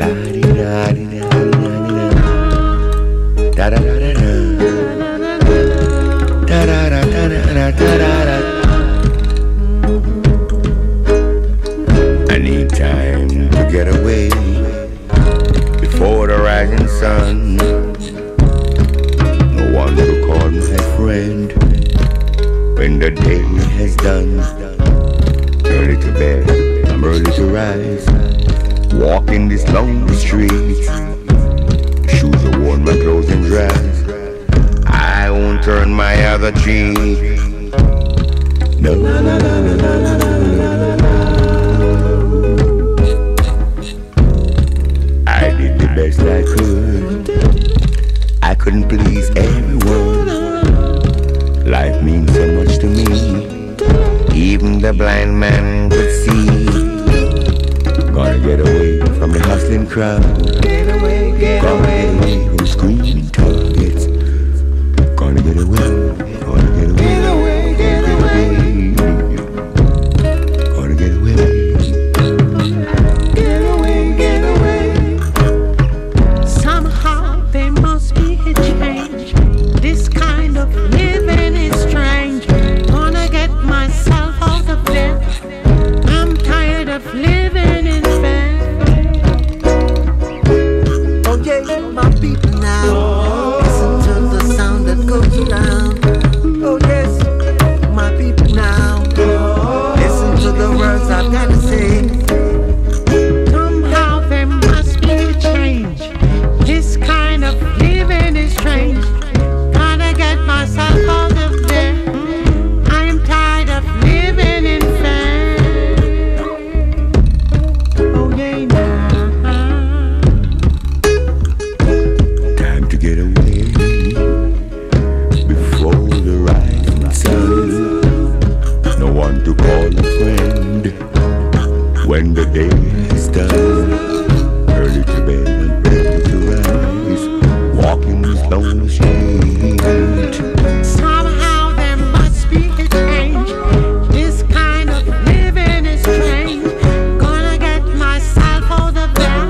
I need time to get away before the rising sun. No one call my friend when the day has done. Early to bed, I'm early to rise. Walking this lonely street. Shoes are worn, my clothes clothing dries. I won't turn my other cheek. No, no, no, no, no, no, no, no. I did the best I could. I couldn't please everyone. Life means so much to me. Even the blind man could see. Crowd. Get away, get away. get away from screaming when the day is done. Early to bed and early to rise, walking this lonely street. Somehow there must be a change. This kind of living is strange. Gonna get myself out of there.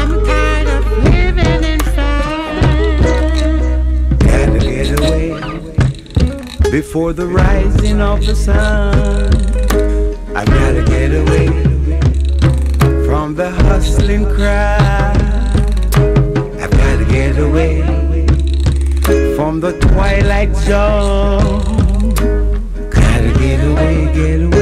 I'm tired of living in fear. Gotta get away before the rising of the sun. I gotta get away from the hustling crowd. I've gotta get away from the twilight zone. Gotta get away, get away.